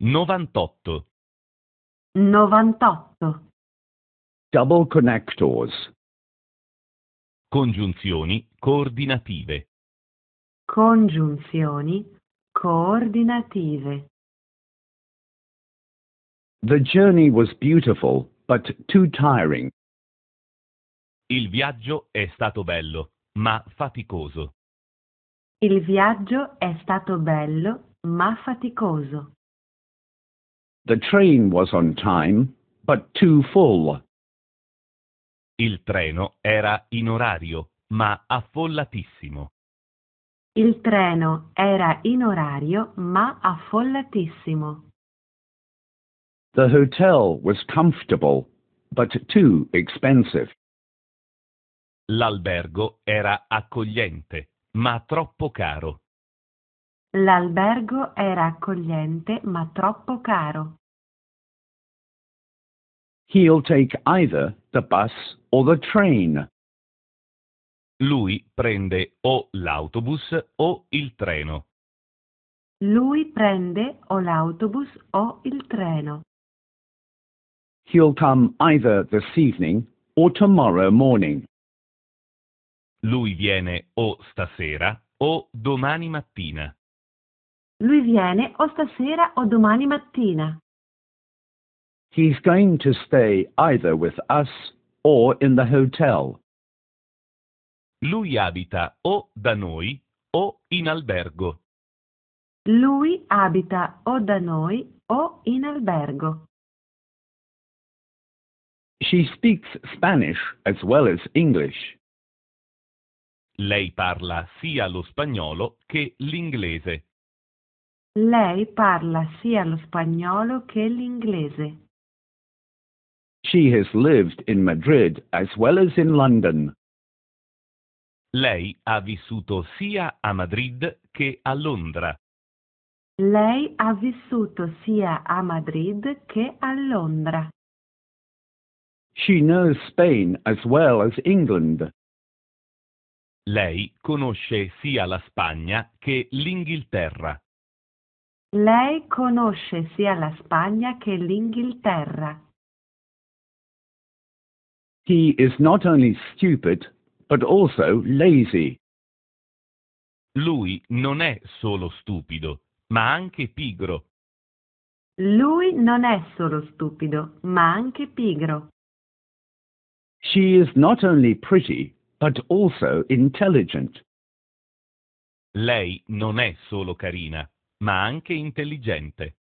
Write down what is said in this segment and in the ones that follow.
98. 98. Double connectors. Congiunzioni coordinative. Congiunzioni coordinative. The journey was beautiful, but too tiring. Il viaggio è stato bello, ma faticoso. Il viaggio è stato bello ma faticoso. The train was on time, but too full. Il treno era in orario, ma affollatissimo. Il treno era in orario ma affollatissimo. The hotel was comfortable, but too expensive. L'albergo era accogliente, ma troppo caro. L'albergo era accogliente ma troppo caro. He'll take either the bus or the train. Lui prende o l'autobus o il treno. Lui prende o l'autobus o il treno. He'll come either this evening or tomorrow morning. Lui viene o stasera o domani mattina. Lui viene o stasera o domani mattina. He's going to stay either with us or in the hotel. Lui abita o da noi o in albergo. Lui abita o da noi o in albergo. She speaks Spanish as well as English. Lei parla sia lo spagnolo che l'inglese. Lei parla sia lo spagnolo che l'inglese. She has lived in Madrid as well as in London. Lei ha vissuto sia a Madrid che a Londra. Lei ha vissuto sia a Madrid che a Londra. She knows Spain as well as England. Lei conosce sia la Spagna che l'Inghilterra. Lei conosce sia la Spagna che l'Inghilterra. He is not only stupid, but also lazy. Lui non è solo stupido, ma anche pigro. Lui non è solo stupido, ma anche pigro. She is not only pretty, but also intelligent. Lei non è solo carina, ma anche intelligente.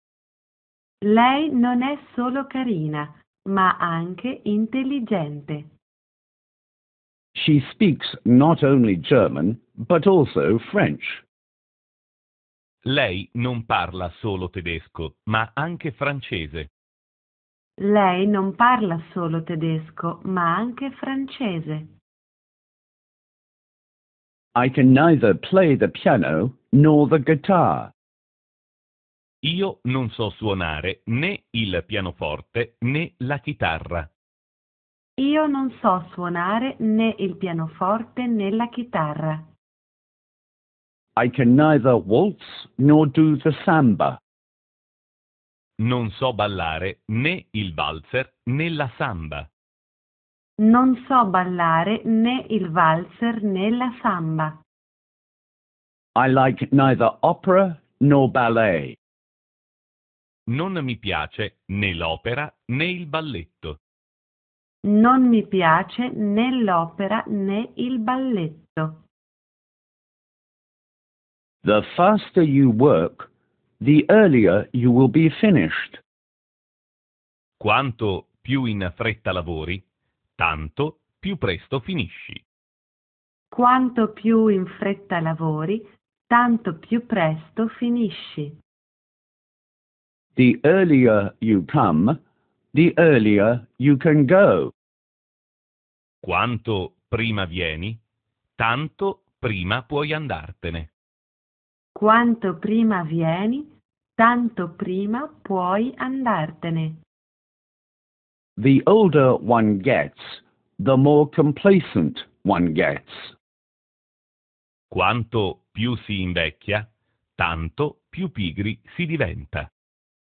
Lei non è solo carina, ma anche intelligente. She speaks not only German, but also French. Lei non parla solo tedesco, ma anche francese. Lei non parla solo tedesco, ma anche francese. I can neither play the piano nor the guitar. Io non so suonare né il pianoforte né la chitarra. Io non so suonare né il pianoforte né la chitarra. I can neither waltz nor do the samba. Non so ballare né il valzer né la samba. Non so ballare né il valzer né la samba. I like neither opera nor ballet. Non mi piace né l'opera né il balletto. Non mi piace né l'opera né il balletto. The faster you work, the earlier you will be finished. Quanto più in fretta lavori, tanto più presto finisci. Quanto più in fretta lavori, tanto più presto finisci. The earlier you come, the earlier you can go. Quanto prima vieni, tanto prima puoi andartene. Quanto prima vieni, tanto prima puoi andartene. The older one gets, the more complacent one gets. Quanto più si invecchia, tanto più pigri si diventa.